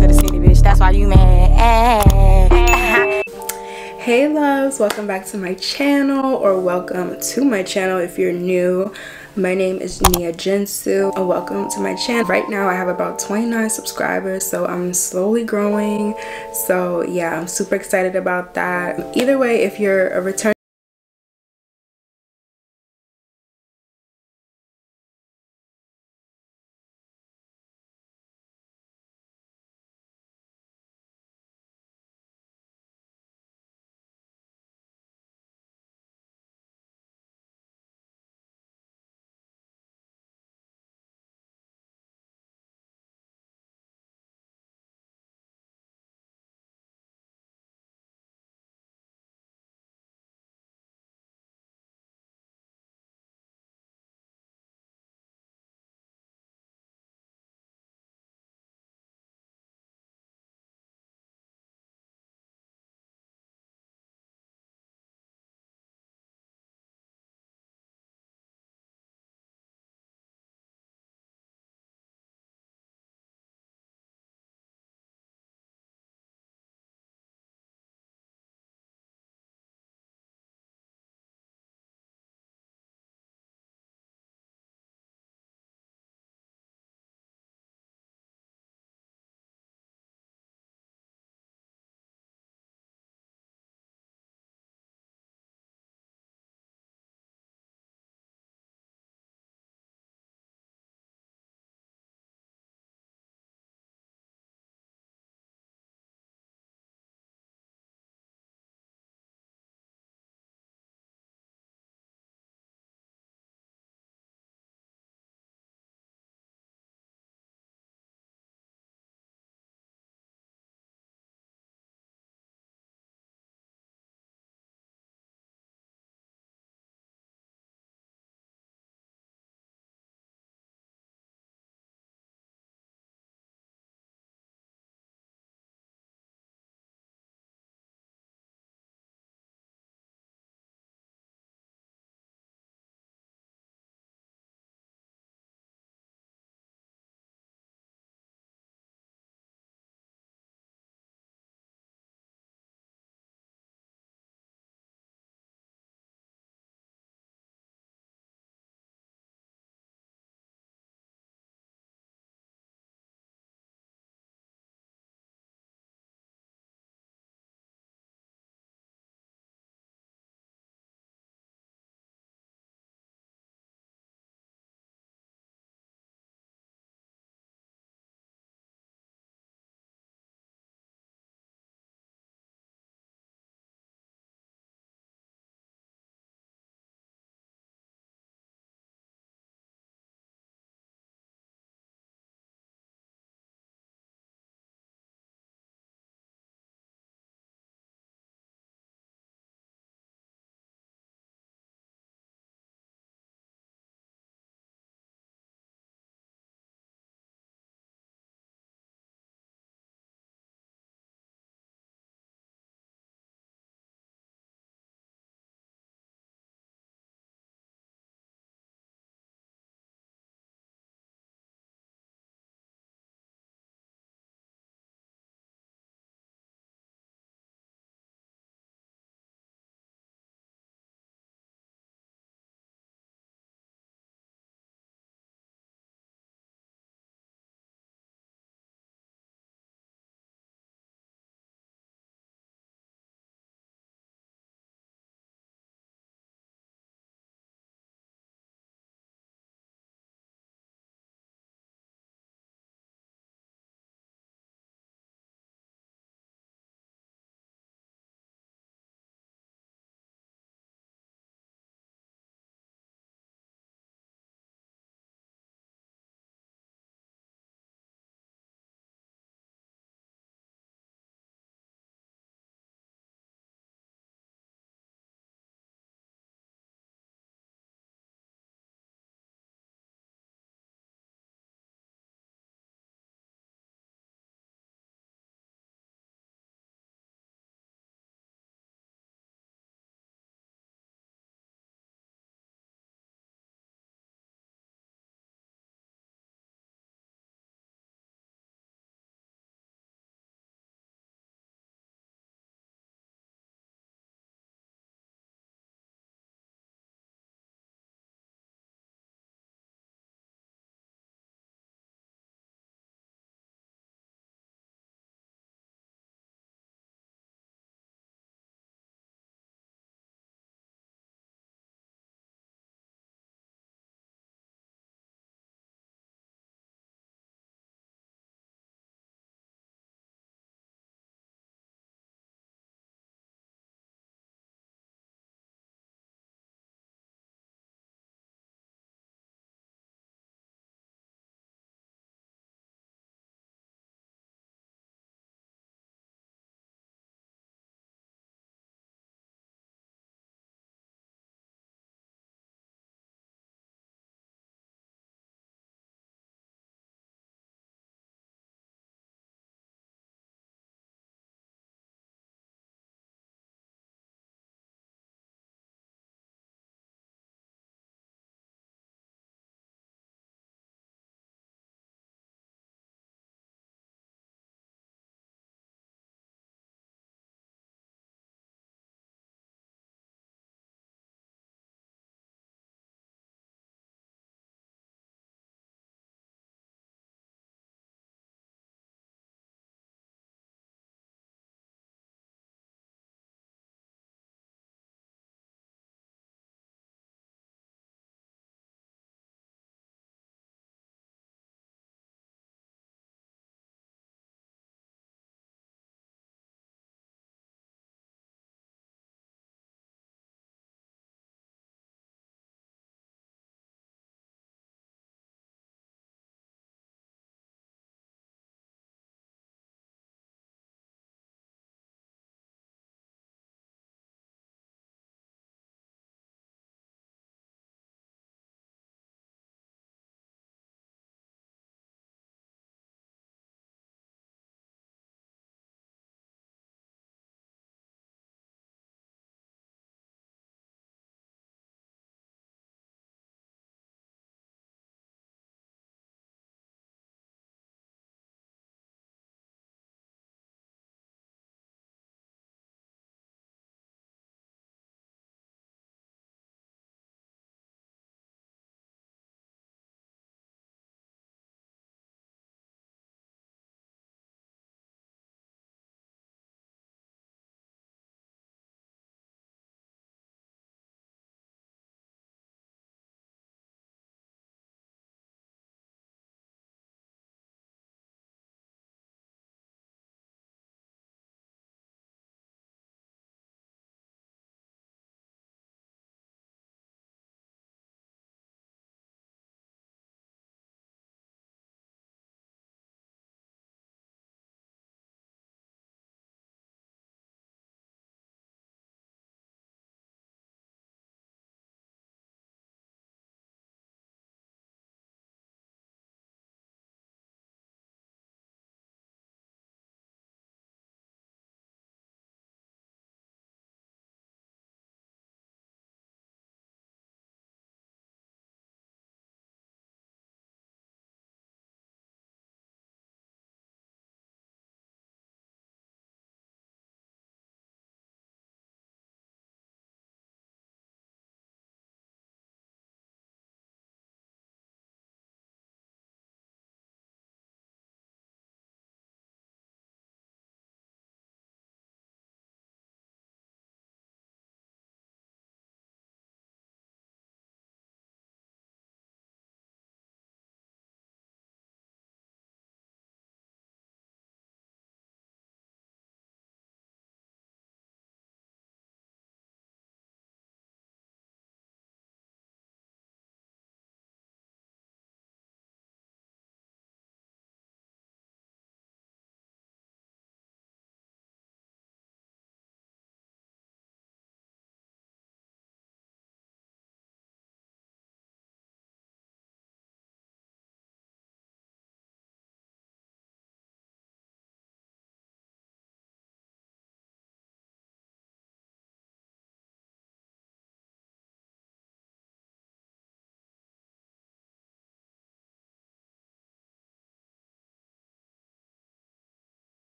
of the city, bitch. That's why you mad. hey loves, welcome back to my channel or welcome to my channel if you're new. My name is Nia Jinsu and welcome to my channel. Right now I have about 29 subscribers so I'm slowly growing. So yeah, I'm super excited about that. Either way, if you're a return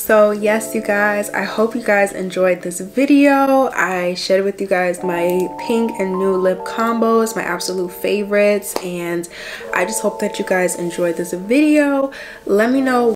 so yes you guys i hope you guys enjoyed this video. I shared with you guys my pink and new lip combos my absolute favorites and i just hope that you guys enjoyed this video. Let me know